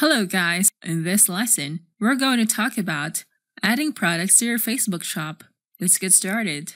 Hello guys, in this lesson, we're going to talk about adding products to your Facebook shop. Let's get started.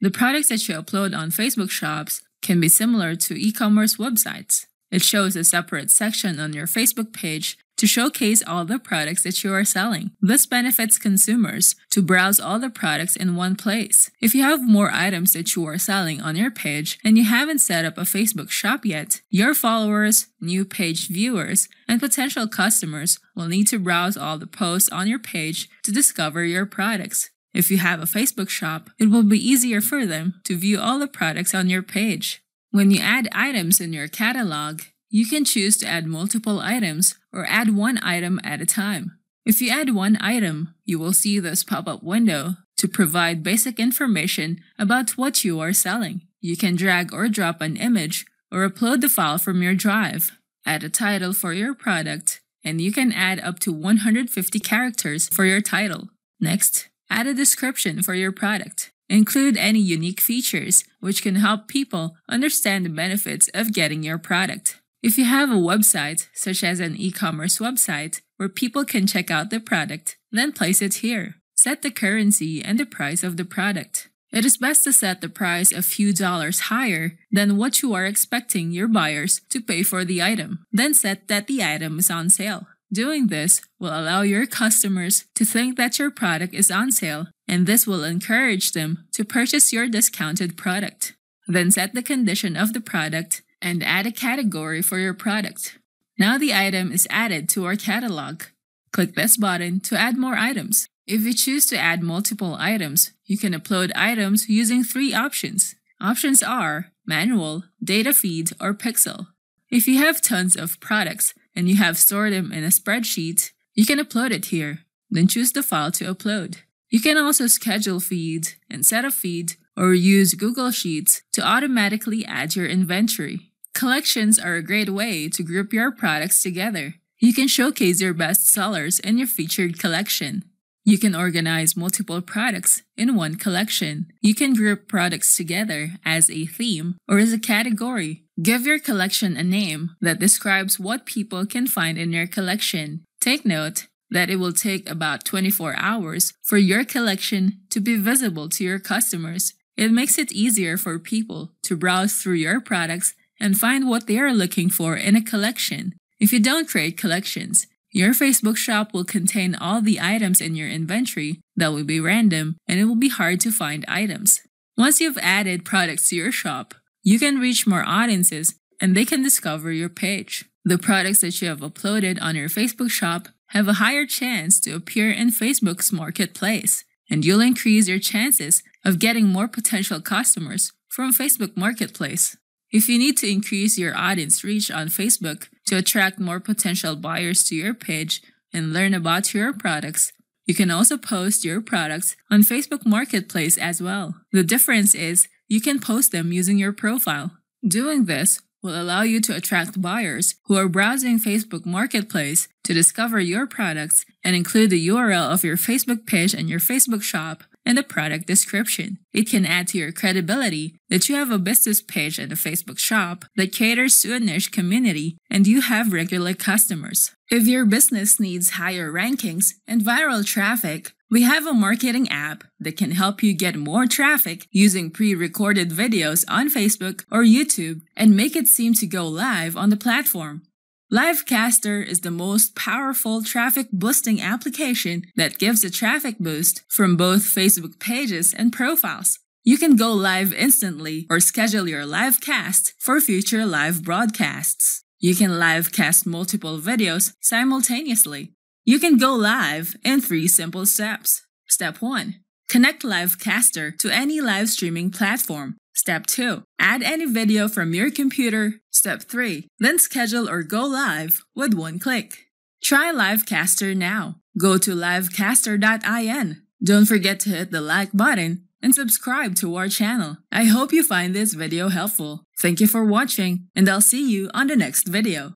The products that you upload on Facebook shops can be similar to e-commerce websites. It shows a separate section on your Facebook page to showcase all the products that you are selling. This benefits consumers to browse all the products in one place. If you have more items that you are selling on your page and you haven't set up a Facebook shop yet, your followers, new page viewers, and potential customers will need to browse all the posts on your page to discover your products. If you have a Facebook shop, it will be easier for them to view all the products on your page. When you add items in your catalog, you can choose to add multiple items or add one item at a time. If you add one item, you will see this pop-up window to provide basic information about what you are selling. You can drag or drop an image or upload the file from your drive. Add a title for your product, and you can add up to 150 characters for your title. Next, add a description for your product. Include any unique features which can help people understand the benefits of getting your product. If you have a website, such as an e-commerce website, where people can check out the product, then place it here. Set the currency and the price of the product. It is best to set the price a few dollars higher than what you are expecting your buyers to pay for the item. Then set that the item is on sale. Doing this will allow your customers to think that your product is on sale, and this will encourage them to purchase your discounted product. Then set the condition of the product and add a category for your product. Now the item is added to our catalog. Click this button to add more items. If you choose to add multiple items, you can upload items using three options. Options are manual, data feed, or pixel. If you have tons of products and you have stored them in a spreadsheet, you can upload it here. Then choose the file to upload. You can also schedule feed and set a feed or use Google Sheets to automatically add your inventory. Collections are a great way to group your products together. You can showcase your best sellers in your featured collection. You can organize multiple products in one collection. You can group products together as a theme or as a category. Give your collection a name that describes what people can find in your collection. Take note that it will take about 24 hours for your collection to be visible to your customers. It makes it easier for people to browse through your products and find what they are looking for in a collection. If you don't create collections, your Facebook shop will contain all the items in your inventory that will be random and it will be hard to find items. Once you've added products to your shop, you can reach more audiences and they can discover your page. The products that you have uploaded on your Facebook shop have a higher chance to appear in Facebook's marketplace, and you'll increase your chances of getting more potential customers from Facebook Marketplace. If you need to increase your audience reach on Facebook to attract more potential buyers to your page and learn about your products, you can also post your products on Facebook Marketplace as well. The difference is you can post them using your profile. Doing this will allow you to attract buyers who are browsing Facebook Marketplace to discover your products and include the URL of your Facebook page and your Facebook shop and the product description. It can add to your credibility that you have a business page and a Facebook shop that caters to a niche community and you have regular customers. If your business needs higher rankings and viral traffic, we have a marketing app that can help you get more traffic using pre-recorded videos on Facebook or YouTube and make it seem to go live on the platform. Livecaster is the most powerful traffic boosting application that gives a traffic boost from both Facebook pages and profiles. You can go live instantly or schedule your live cast for future live broadcasts. You can live cast multiple videos simultaneously. You can go live in three simple steps. Step 1. Connect Livecaster to any live streaming platform. Step 2. Add any video from your computer. Step 3. Then schedule or go live with one click. Try Livecaster now. Go to livecaster.in. Don't forget to hit the like button and subscribe to our channel. I hope you find this video helpful. Thank you for watching and I'll see you on the next video.